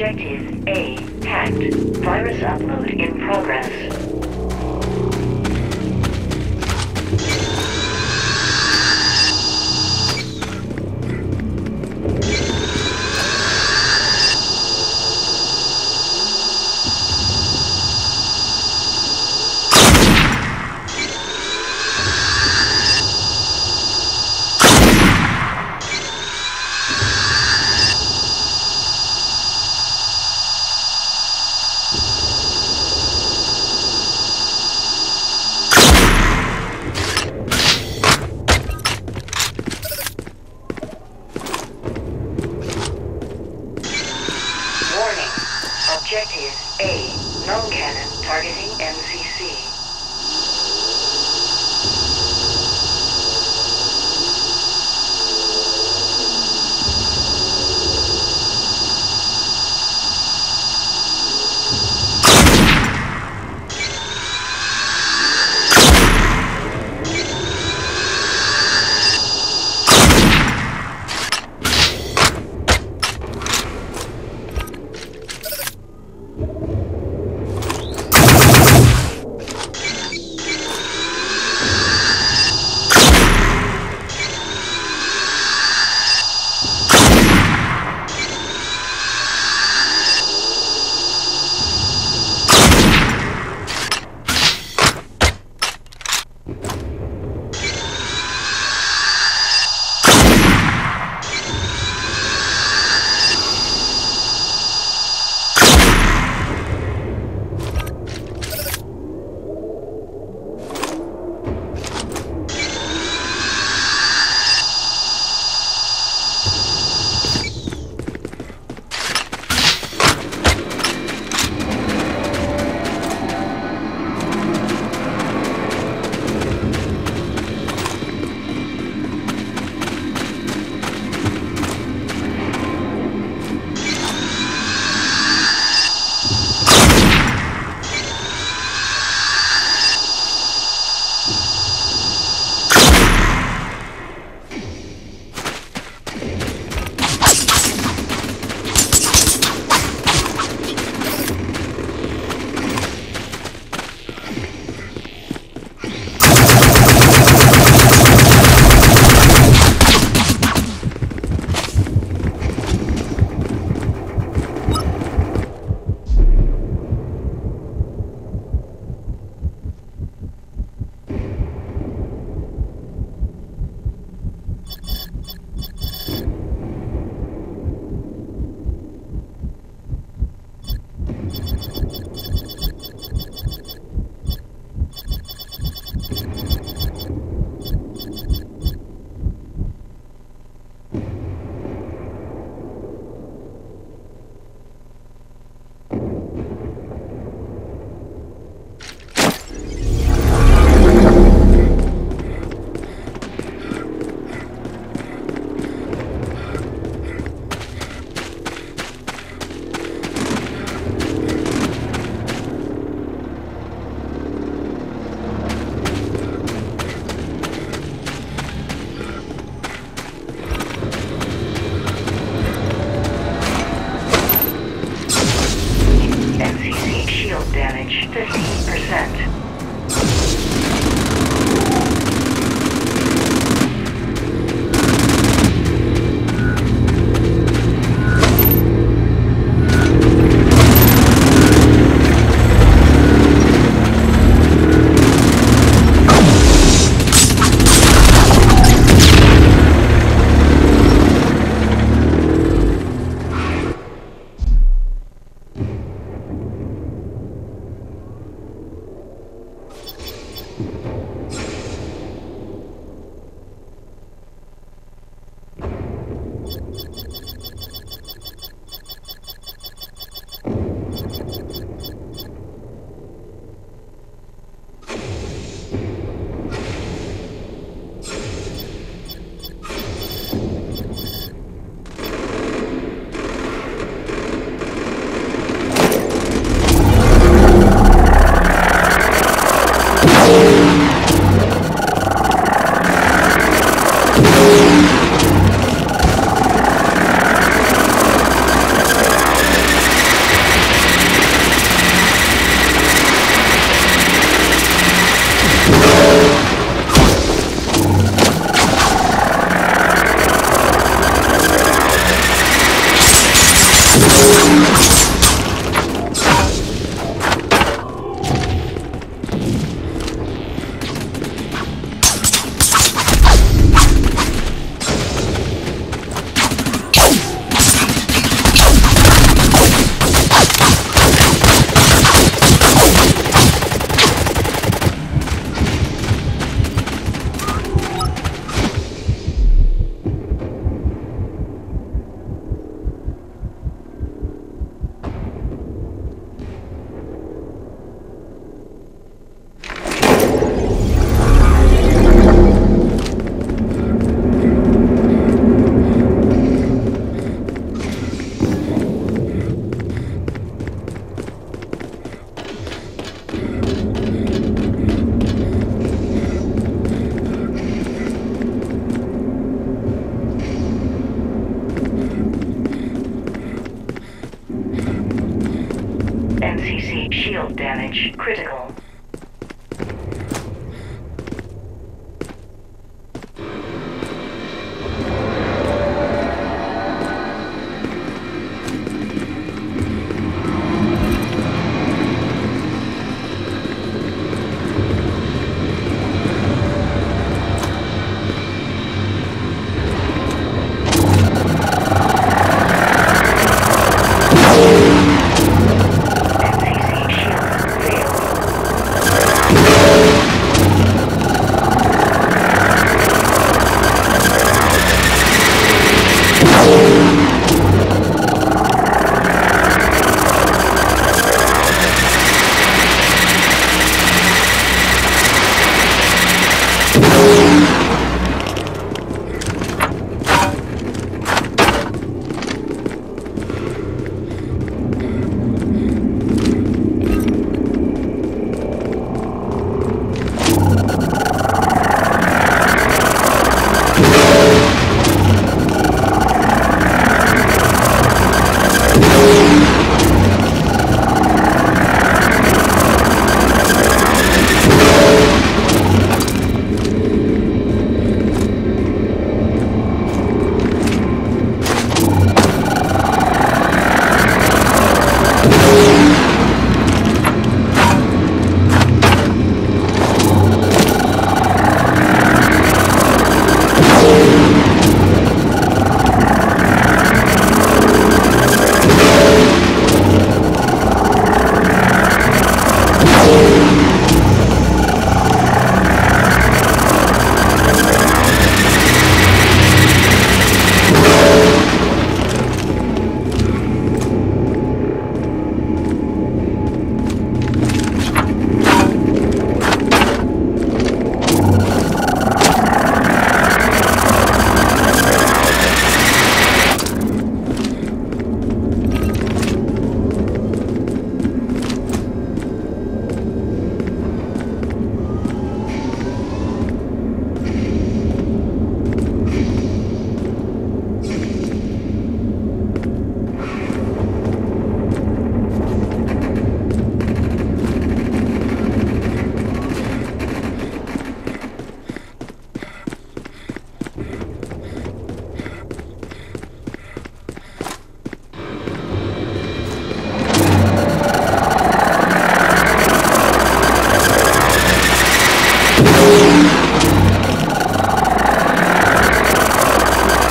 Objective A hacked. Virus upload in progress. Damage critical.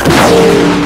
you.